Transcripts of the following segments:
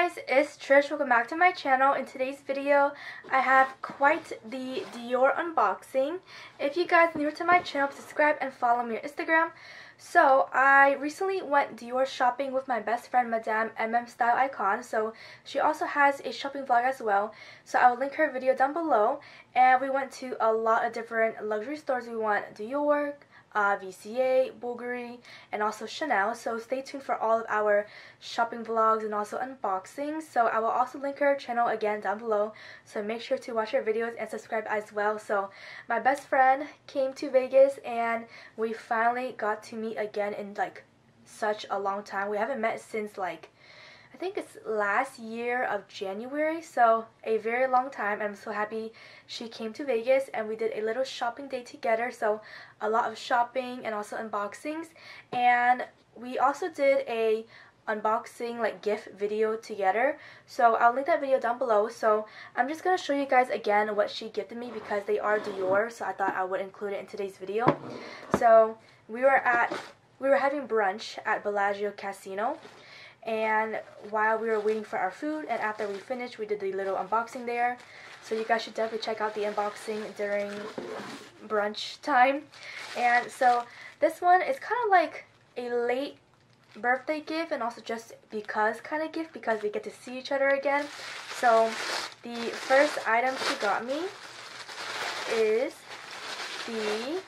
guys, it's Trish. Welcome back to my channel. In today's video, I have quite the Dior unboxing. If you guys are new to my channel, subscribe and follow me on Instagram. So, I recently went Dior shopping with my best friend, Madam MM Style Icon. So, she also has a shopping vlog as well. So, I will link her video down below. And we went to a lot of different luxury stores. We went Dior, uh, VCA, Bulgari, and also Chanel. So stay tuned for all of our shopping vlogs and also unboxings. So I will also link her channel again down below. So make sure to watch her videos and subscribe as well. So my best friend came to Vegas and we finally got to meet again in like such a long time. We haven't met since like I think it's last year of January, so a very long time. I'm so happy she came to Vegas and we did a little shopping day together. So a lot of shopping and also unboxings. And we also did a unboxing like gift video together so I'll link that video down below so I'm just gonna show you guys again what she gifted me because they are Dior so I thought I would include it in today's video so we were at we were having brunch at Bellagio Casino and while we were waiting for our food and after we finished we did the little unboxing there. So you guys should definitely check out the unboxing during brunch time. And so this one is kind of like a late birthday gift and also just because kind of gift because we get to see each other again. So the first item she got me is the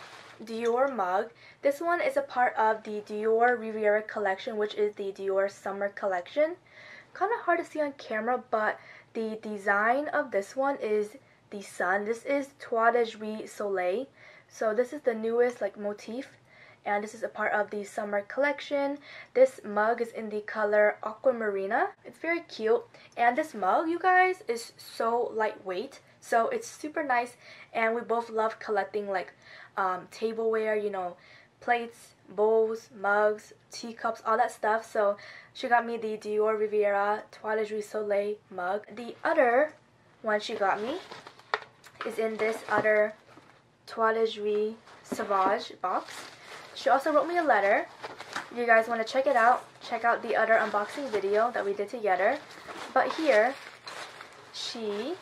Dior mug. This one is a part of the Dior Riviera collection, which is the Dior summer collection. Kind of hard to see on camera, but the design of this one is the sun. This is Toile de Jouy Soleil. So this is the newest like motif and this is a part of the summer collection. This mug is in the color Aquamarina. It's very cute and this mug you guys is so lightweight so it's super nice and we both love collecting like um, tableware, you know, plates, bowls, mugs, teacups, all that stuff. So she got me the Dior Riviera Toile de Soleil mug. The other one she got me is in this other Toile Sauvage box. She also wrote me a letter. If you guys want to check it out, check out the other unboxing video that we did together. But here, she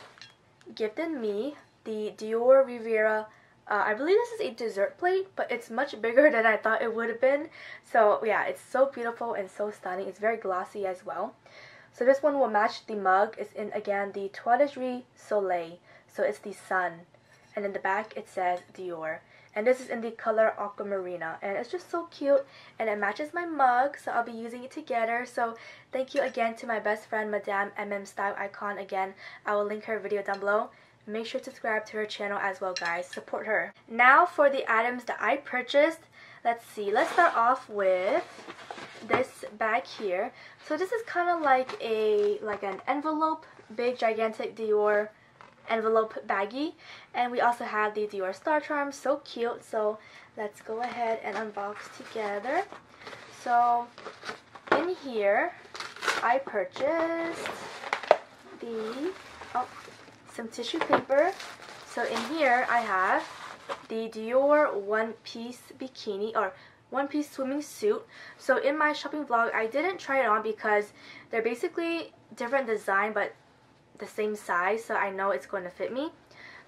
gifted me the Dior Riviera uh, I believe this is a dessert plate, but it's much bigger than I thought it would have been. So yeah, it's so beautiful and so stunning. It's very glossy as well. So this one will match the mug. It's in, again, the Toile de Soleil. So it's the sun. And in the back, it says Dior. And this is in the color Aquamarina. And it's just so cute. And it matches my mug, so I'll be using it together. So thank you again to my best friend, Madam MM Style Icon. Again, I will link her video down below. Make sure to subscribe to her channel as well, guys. Support her. Now for the items that I purchased. Let's see. Let's start off with this bag here. So this is kind of like a like an envelope, big gigantic Dior envelope baggie. And we also have the Dior Star Charm. So cute. So let's go ahead and unbox together. So in here, I purchased the... Oh, some tissue paper. So in here I have the Dior one piece bikini or one piece swimming suit. So in my shopping vlog I didn't try it on because they're basically different design but the same size so I know it's going to fit me.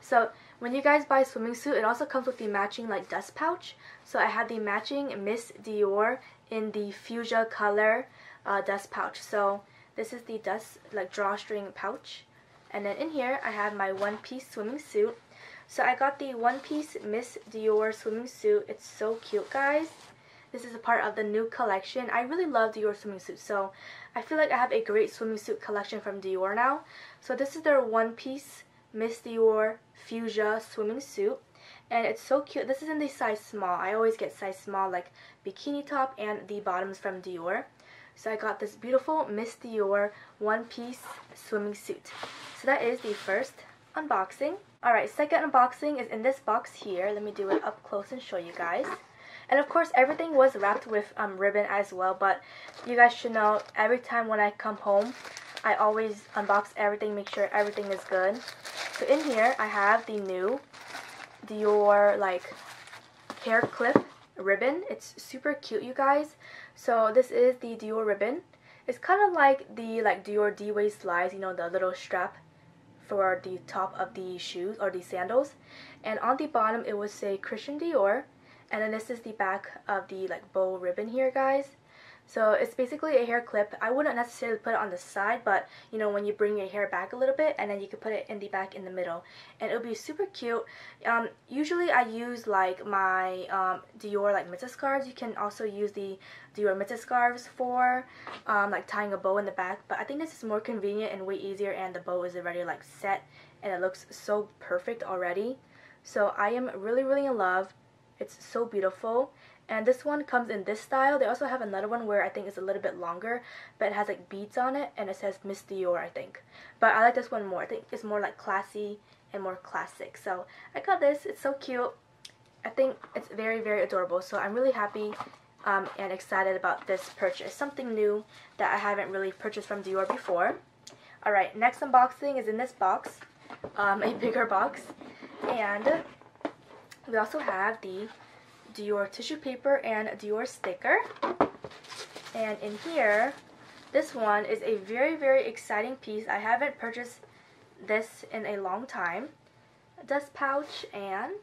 So when you guys buy a swimming suit it also comes with the matching like dust pouch. So I had the matching Miss Dior in the fuchsia color uh, dust pouch. So this is the dust like drawstring pouch and then in here, I have my one-piece swimming suit. So I got the one-piece Miss Dior swimming suit. It's so cute, guys. This is a part of the new collection. I really love Dior swimming suits, so I feel like I have a great swimming suit collection from Dior now. So this is their one-piece Miss Dior Fuchsia swimming suit. And it's so cute. This is in the size small. I always get size small, like bikini top and the bottoms from Dior. So I got this beautiful Miss Dior one-piece swimming suit. So that is the first unboxing. Alright, second unboxing is in this box here. Let me do it up close and show you guys. And of course, everything was wrapped with um, ribbon as well. But you guys should know, every time when I come home, I always unbox everything, make sure everything is good. So in here, I have the new Dior like hair clip ribbon. It's super cute, you guys. So this is the Dior ribbon. It's kind of like the like Dior D-Way slides, you know, the little strap for the top of the shoes or the sandals. And on the bottom it would say Christian Dior. And then this is the back of the like bow ribbon here, guys. So it's basically a hair clip. I wouldn't necessarily put it on the side, but you know when you bring your hair back a little bit and then you can put it in the back in the middle. And it'll be super cute. Um, usually I use like my um, Dior like Mitzah scarves. You can also use the Dior Mitzah scarves for um, like tying a bow in the back. But I think this is more convenient and way easier and the bow is already like set and it looks so perfect already. So I am really really in love. It's so beautiful and this one comes in this style. They also have another one where I think it's a little bit longer, but it has like beads on it, and it says Miss Dior, I think. But I like this one more. I think it's more like classy and more classic. So I got this. It's so cute. I think it's very, very adorable. So I'm really happy um, and excited about this purchase. Something new that I haven't really purchased from Dior before. Alright, next unboxing is in this box. Um, a bigger box. And we also have the Dior tissue paper and Dior sticker. And in here, this one is a very, very exciting piece. I haven't purchased this in a long time. Dust pouch and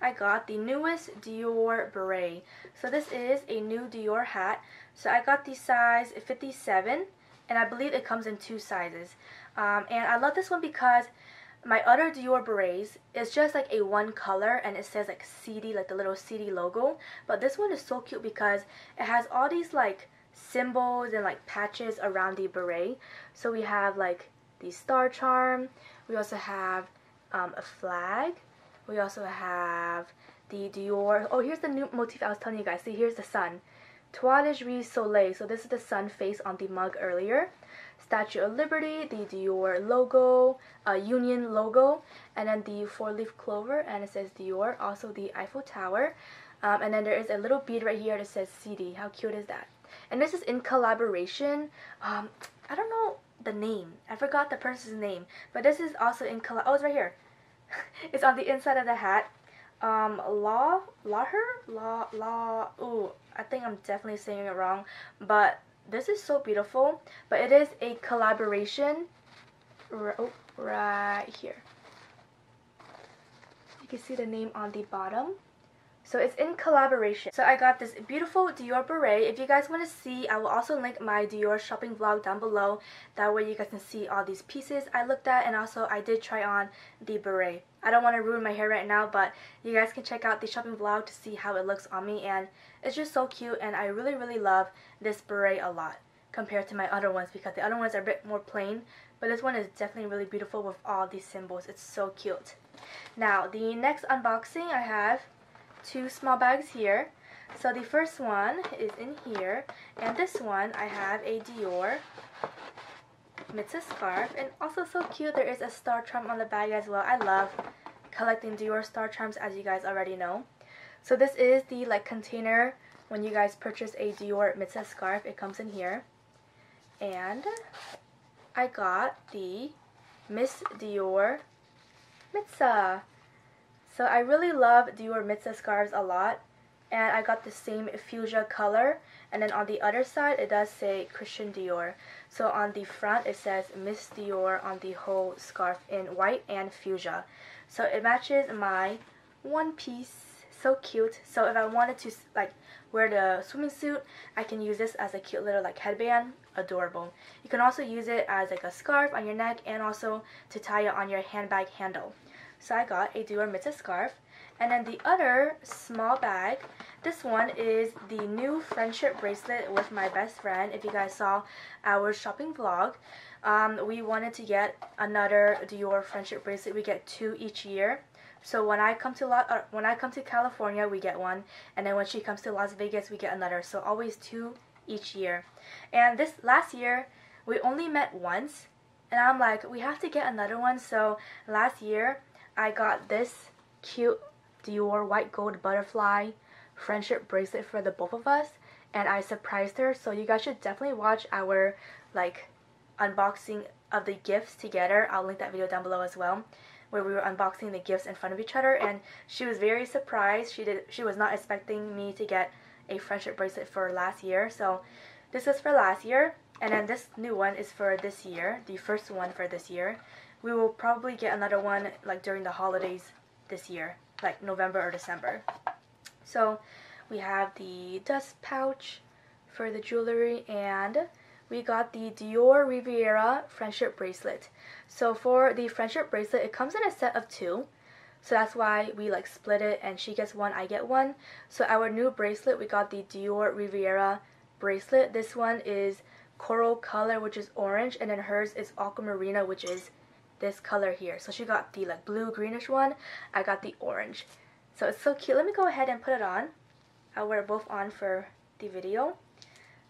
I got the newest Dior beret. So this is a new Dior hat. So I got the size 57 and I believe it comes in two sizes. Um, and I love this one because my other Dior berets is just like a one color and it says like CD, like the little CD logo. But this one is so cute because it has all these like symbols and like patches around the beret. So we have like the star charm. We also have um, a flag. We also have the Dior. Oh, here's the new motif I was telling you guys. See, here's the sun. Toile de Soleil. So this is the sun face on the mug earlier. Statue of Liberty, the Dior logo, uh, Union logo, and then the four-leaf clover, and it says Dior. Also the Eiffel Tower, um, and then there is a little bead right here that says CD. How cute is that? And this is in collaboration. Um, I don't know the name. I forgot the person's name, but this is also in collab. Oh, it's right here. it's on the inside of the hat. Um, Law, Law her, Law, Law. Ooh, I think I'm definitely saying it wrong, but this is so beautiful but it is a collaboration oh, right here you can see the name on the bottom so it's in collaboration. So I got this beautiful Dior beret. If you guys want to see, I will also link my Dior shopping vlog down below. That way you guys can see all these pieces I looked at. And also I did try on the beret. I don't want to ruin my hair right now, but you guys can check out the shopping vlog to see how it looks on me. And it's just so cute. And I really, really love this beret a lot compared to my other ones because the other ones are a bit more plain. But this one is definitely really beautiful with all these symbols. It's so cute. Now, the next unboxing I have two small bags here. So the first one is in here, and this one I have a Dior Mitzah scarf, and also so cute there is a star charm on the bag as well. I love collecting Dior star charms as you guys already know. So this is the like container when you guys purchase a Dior Mitzah scarf. It comes in here. And I got the Miss Dior Mitzah. So I really love Dior Mitzah scarves a lot. And I got the same fuchsia color. And then on the other side, it does say Christian Dior. So on the front, it says Miss Dior on the whole scarf in white and fuchsia. So it matches my one piece. So cute. So if I wanted to like wear the swimming suit, I can use this as a cute little like headband. Adorable. You can also use it as like a scarf on your neck and also to tie it on your handbag handle. So I got a Dior Mitzah scarf. And then the other small bag, this one is the new friendship bracelet with my best friend. If you guys saw our shopping vlog, um, we wanted to get another Dior friendship bracelet. We get two each year. So when I come to La uh, when I come to California, we get one, and then when she comes to Las Vegas, we get another. So always two each year. And this last year, we only met once, and I'm like, we have to get another one. So last year, I got this cute Dior white gold butterfly friendship bracelet for the both of us and I surprised her so you guys should definitely watch our like unboxing of the gifts together. I'll link that video down below as well where we were unboxing the gifts in front of each other and she was very surprised. She did she was not expecting me to get a friendship bracelet for last year. So this is for last year And then this new one is for this year, the first one for this year. We will probably get another one like during the holidays this year, like November or December. So we have the dust pouch for the jewelry and we got the Dior Riviera friendship bracelet. So for the friendship bracelet, it comes in a set of two. So that's why we like split it and she gets one, I get one. So our new bracelet, we got the Dior Riviera bracelet. This one is coral color, which is orange, and then hers is aquamarina, which is this color here. So she got the like blue greenish one. I got the orange. So it's so cute. Let me go ahead and put it on. I'll wear both on for the video.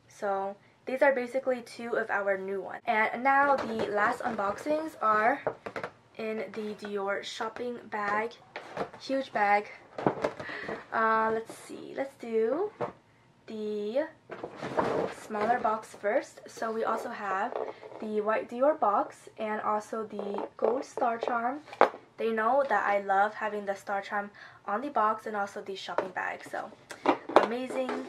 So these are basically two of our new ones. And now the last unboxings are in the Dior shopping bag. Huge bag. Uh, let's see. Let's do the smaller box first. So we also have the white Dior box and also the gold star charm. They know that I love having the star charm on the box and also the shopping bag. So amazing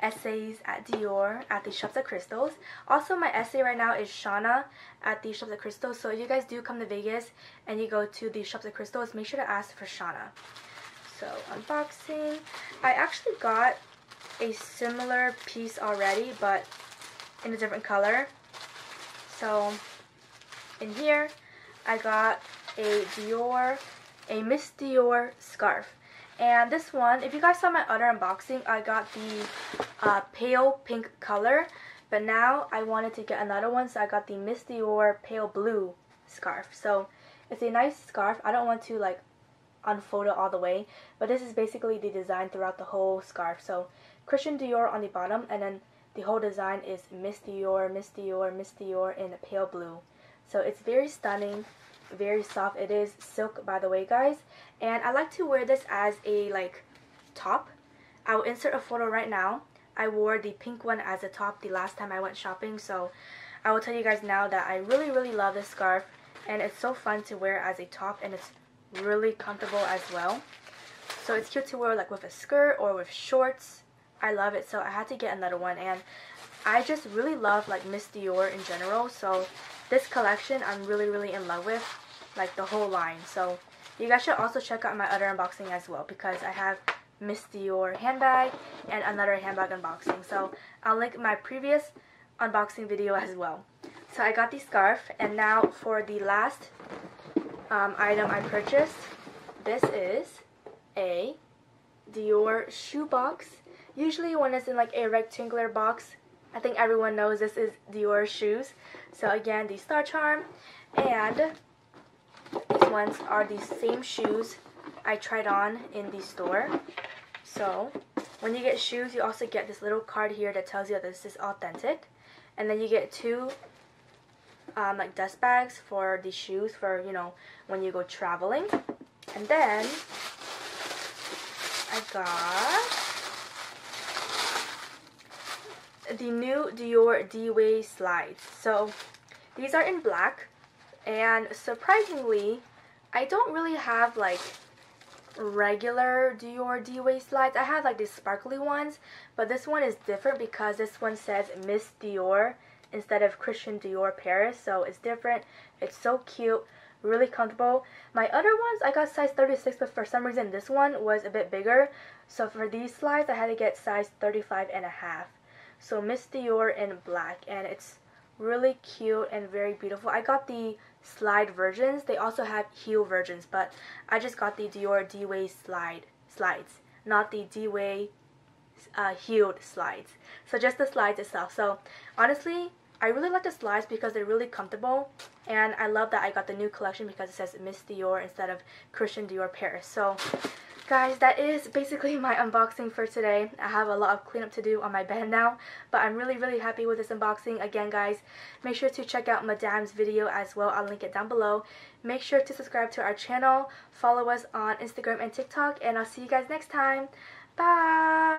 essays at Dior at the Shops at Crystals. Also, my essay right now is Shauna at the Shops at Crystals. So if you guys do come to Vegas and you go to the Shops at Crystals, make sure to ask for Shauna. So unboxing. I actually got a similar piece already, but in a different color. So in here, I got a Dior, a Miss Dior scarf. And this one, if you guys saw my other unboxing, I got the uh, pale pink color. But now I wanted to get another one, so I got the Miss Dior pale blue scarf. So it's a nice scarf. I don't want to like unfold it all the way. But this is basically the design throughout the whole scarf. So Christian Dior on the bottom, and then the whole design is Miss Dior, Miss Dior, Miss Dior in a pale blue. So it's very stunning very soft. It is silk by the way guys. And I like to wear this as a like top. I will insert a photo right now. I wore the pink one as a top the last time I went shopping. So I will tell you guys now that I really really love this scarf. And it's so fun to wear as a top and it's really comfortable as well. So it's cute to wear like with a skirt or with shorts. I love it. So I had to get another one. And I just really love like Miss Dior in general. So this collection I'm really really in love with like the whole line so you guys should also check out my other unboxing as well because I have Miss Dior handbag and another handbag unboxing so I'll link my previous unboxing video as well so I got the scarf and now for the last um, item I purchased this is a Dior shoe box usually when it's in like a rectangular box I think everyone knows this is Dior shoes. So again, the Star Charm. And these ones are the same shoes I tried on in the store. So when you get shoes, you also get this little card here that tells you that this is authentic. And then you get two um, like dust bags for the shoes for, you know, when you go traveling. And then I got the new Dior D-Way slides. So these are in black and surprisingly I don't really have like regular Dior D-Way slides. I have like these sparkly ones but this one is different because this one says Miss Dior instead of Christian Dior Paris so it's different. It's so cute really comfortable. My other ones I got size 36 but for some reason this one was a bit bigger so for these slides I had to get size 35 and a half. So Miss Dior in black and it's really cute and very beautiful. I got the slide versions. They also have heel versions, but I just got the Dior D-Way slide slides, not the D-Way uh, heeled slides. So just the slides itself. So honestly, I really like the slides because they're really comfortable and I love that I got the new collection because it says Miss Dior instead of Christian Dior Paris. So Guys, that is basically my unboxing for today. I have a lot of cleanup to do on my bed now, but I'm really, really happy with this unboxing. Again, guys, make sure to check out Madam's video as well. I'll link it down below. Make sure to subscribe to our channel, follow us on Instagram and TikTok, and I'll see you guys next time. Bye!